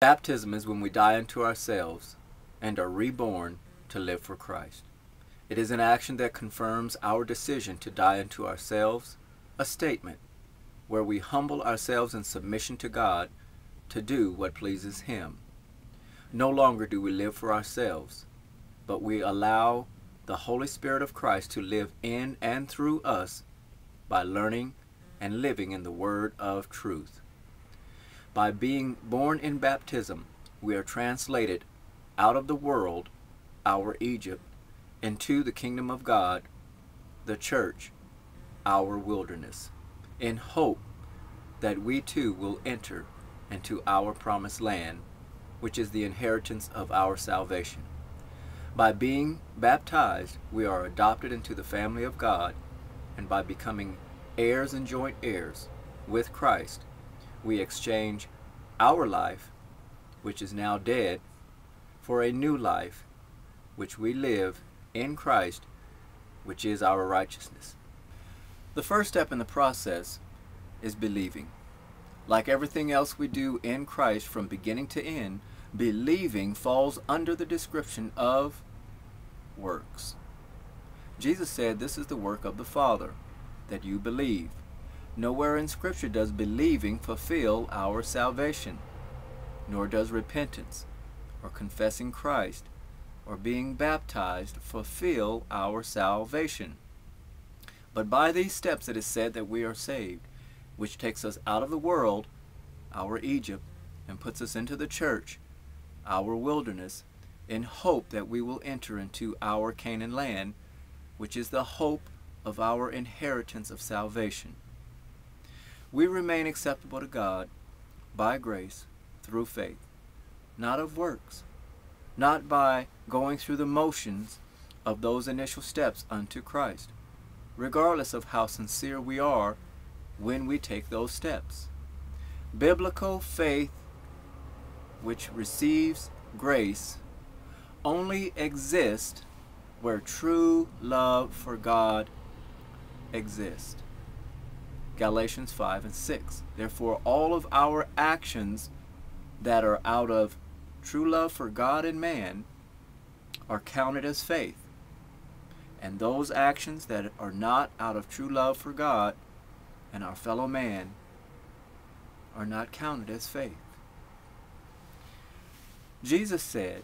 Baptism is when we die unto ourselves and are reborn to live for Christ. It is an action that confirms our decision to die unto ourselves, a statement where we humble ourselves in submission to God to do what pleases Him. No longer do we live for ourselves, but we allow the Holy Spirit of Christ to live in and through us by learning and living in the Word of truth. By being born in baptism, we are translated out of the world, our Egypt, into the kingdom of God, the church, our wilderness, in hope that we too will enter into our promised land, which is the inheritance of our salvation. By being baptized, we are adopted into the family of God, and by becoming heirs and joint heirs with Christ, we exchange our life, which is now dead, for a new life, which we live in Christ, which is our righteousness. The first step in the process is believing. Like everything else we do in Christ from beginning to end, believing falls under the description of works. Jesus said this is the work of the Father, that you believe. Nowhere in Scripture does believing fulfill our salvation, nor does repentance, or confessing Christ, or being baptized fulfill our salvation. But by these steps it is said that we are saved, which takes us out of the world, our Egypt, and puts us into the church, our wilderness, in hope that we will enter into our Canaan land, which is the hope of our inheritance of salvation. We remain acceptable to God by grace through faith, not of works, not by going through the motions of those initial steps unto Christ, regardless of how sincere we are when we take those steps. Biblical faith, which receives grace, only exists where true love for God exists. Galatians 5 and 6. Therefore, all of our actions that are out of true love for God and man are counted as faith. And those actions that are not out of true love for God and our fellow man are not counted as faith. Jesus said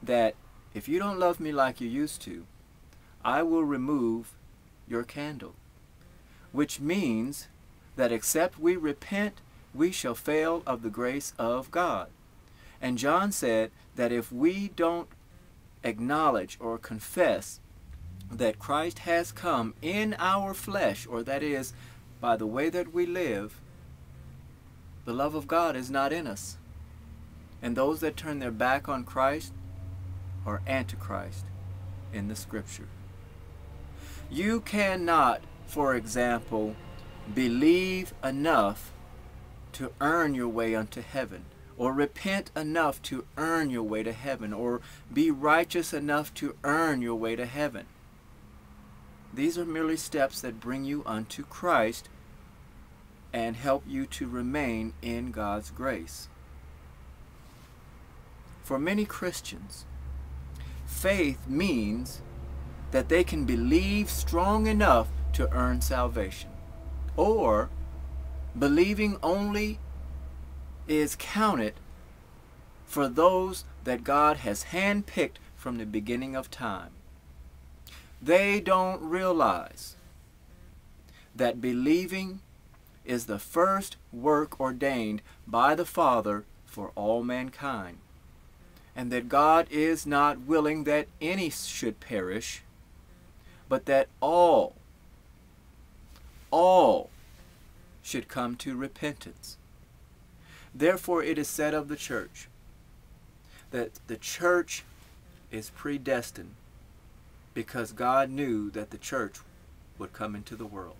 that if you don't love me like you used to, I will remove your candle. Which means that except we repent, we shall fail of the grace of God. And John said that if we don't acknowledge or confess that Christ has come in our flesh, or that is, by the way that we live, the love of God is not in us. And those that turn their back on Christ are antichrist in the scripture. You cannot, for example, believe enough to earn your way unto heaven, or repent enough to earn your way to heaven, or be righteous enough to earn your way to heaven. These are merely steps that bring you unto Christ and help you to remain in God's grace. For many Christians, faith means that they can believe strong enough to earn salvation. Or believing only is counted for those that God has handpicked from the beginning of time. They don't realize that believing is the first work ordained by the Father for all mankind, and that God is not willing that any should perish, but that all, all should come to repentance. Therefore it is said of the church that the church is predestined because God knew that the church would come into the world.